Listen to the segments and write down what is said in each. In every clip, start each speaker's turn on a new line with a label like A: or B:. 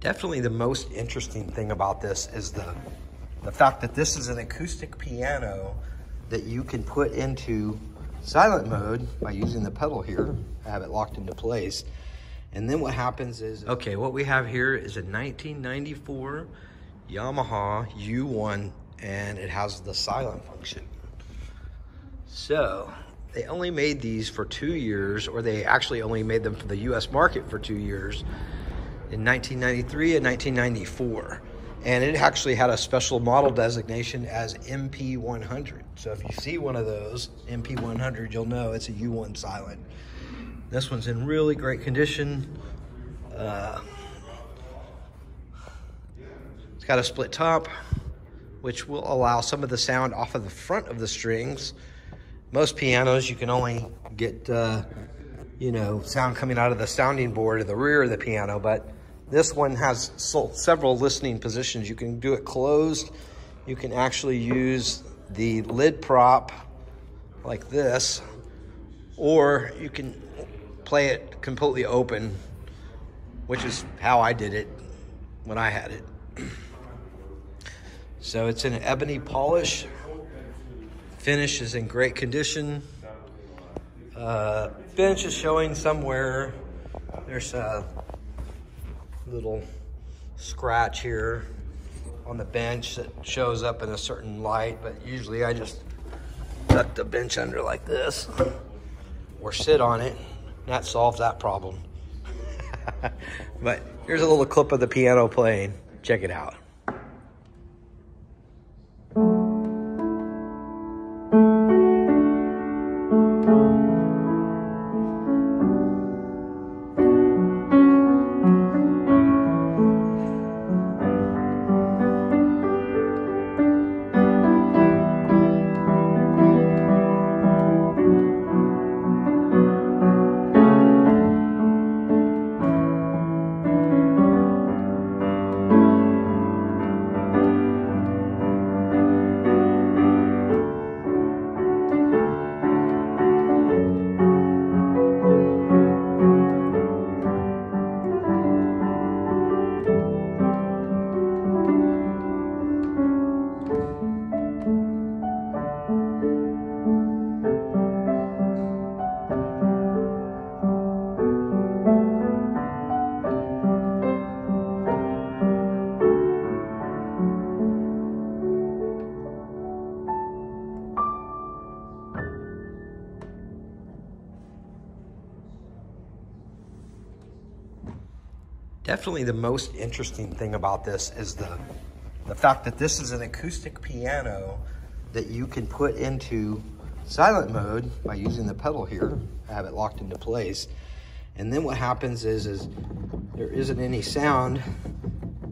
A: Definitely the most interesting thing about this is the, the fact that this is an acoustic piano that you can put into silent mode by using the pedal here. I have it locked into place. And then what happens is, okay, what we have here is a 1994 Yamaha U1 and it has the silent function. So they only made these for two years, or they actually only made them for the US market for two years in 1993 and 1994. And it actually had a special model designation as MP100. So if you see one of those, MP100, you'll know it's a U1 silent. This one's in really great condition. Uh, it's got a split top, which will allow some of the sound off of the front of the strings. Most pianos, you can only get, uh, you know, sound coming out of the sounding board of the rear of the piano, but this one has several listening positions. You can do it closed. You can actually use the lid prop like this, or you can play it completely open, which is how I did it when I had it. So it's an ebony polish. Finish is in great condition. Uh, bench is showing somewhere. There's a little scratch here on the bench that shows up in a certain light, but usually I just tuck the bench under like this or sit on it. That solves that problem. but here's a little clip of the piano playing. Check it out. Definitely the most interesting thing about this is the, the fact that this is an acoustic piano that you can put into silent mode by using the pedal here. I have it locked into place. And then what happens is, is there isn't any sound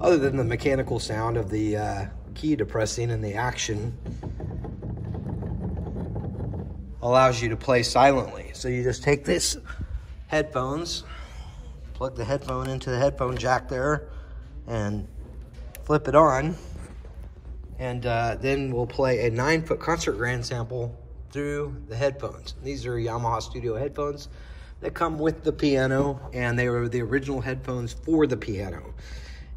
A: other than the mechanical sound of the uh, key depressing and the action allows you to play silently. So you just take this headphones plug the headphone into the headphone jack there and flip it on. And uh, then we'll play a nine foot concert grand sample through the headphones. These are Yamaha Studio headphones that come with the piano and they were the original headphones for the piano.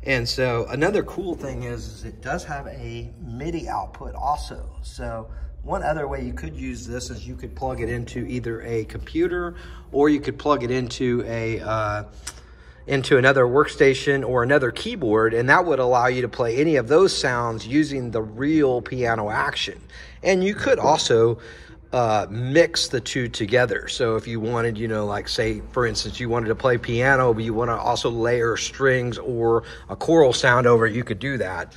A: And so another cool thing is, is it does have a MIDI output also. So one other way you could use this is you could plug it into either a computer or you could plug it into a uh, into another workstation or another keyboard and that would allow you to play any of those sounds using the real piano action. And you could also uh, mix the two together. So if you wanted, you know, like say, for instance, you wanted to play piano, but you want to also layer strings or a choral sound over it, you could do that.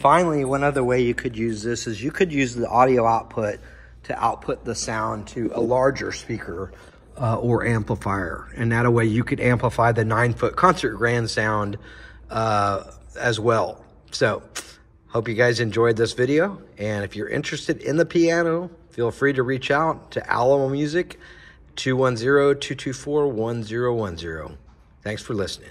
A: Finally, one other way you could use this is you could use the audio output to output the sound to a larger speaker uh, or amplifier. And that way you could amplify the nine foot concert grand sound uh, as well. So hope you guys enjoyed this video. And if you're interested in the piano, feel free to reach out to Alamo Music 210-224-1010. Thanks for listening.